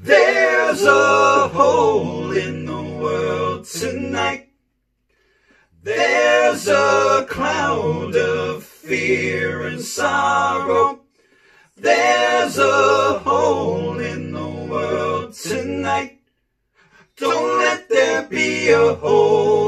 There's a hole in the world tonight. There's a cloud of fear and sorrow. There's a hole in the world tonight. Don't let there be a hole.